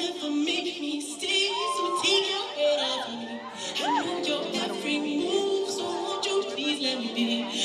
living me. So take. I know your every move, so won't you please let me be?